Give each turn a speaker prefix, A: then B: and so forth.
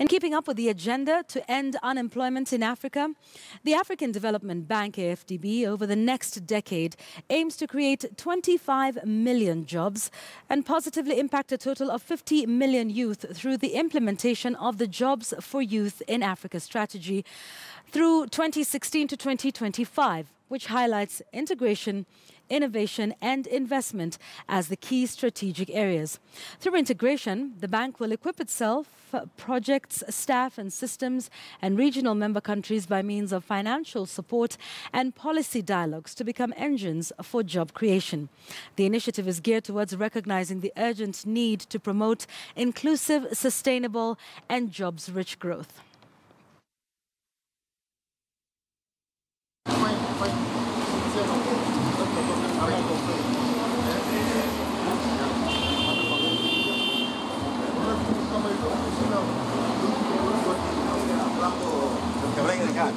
A: In keeping up with the agenda to end unemployment in Africa, the African Development Bank AFDB over the next decade aims to create 25 million jobs and positively impact a total of 50 million youth through the implementation of the Jobs for Youth in Africa strategy through 2016 to 2025, which highlights integration, innovation and investment as the key strategic areas. Through integration, the bank will equip itself, uh, projects, staff and systems and regional member countries by means of financial support and policy dialogues to become engines for job creation. The initiative is geared towards recognizing the urgent need to promote inclusive, sustainable and jobs-rich growth.
B: Keren kan?